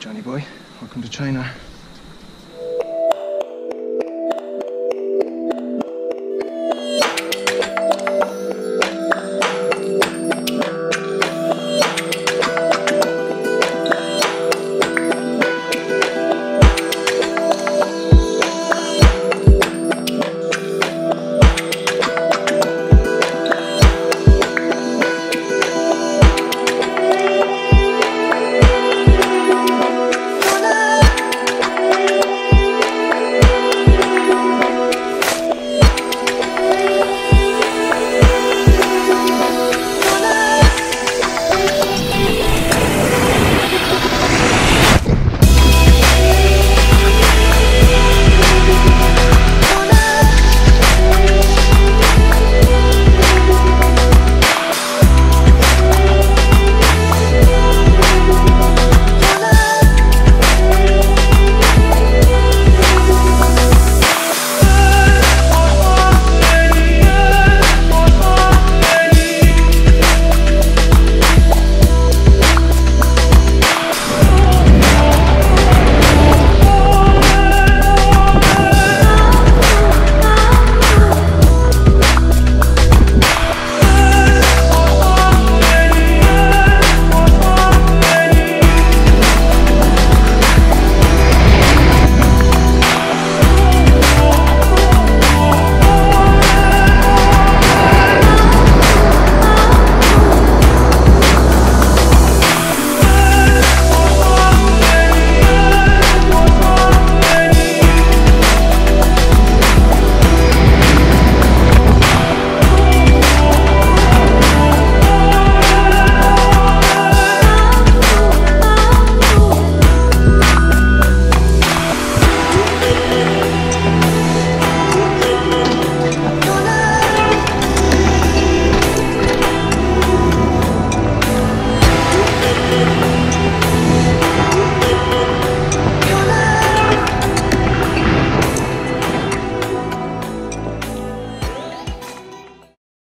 Johnny boy. Welcome to China.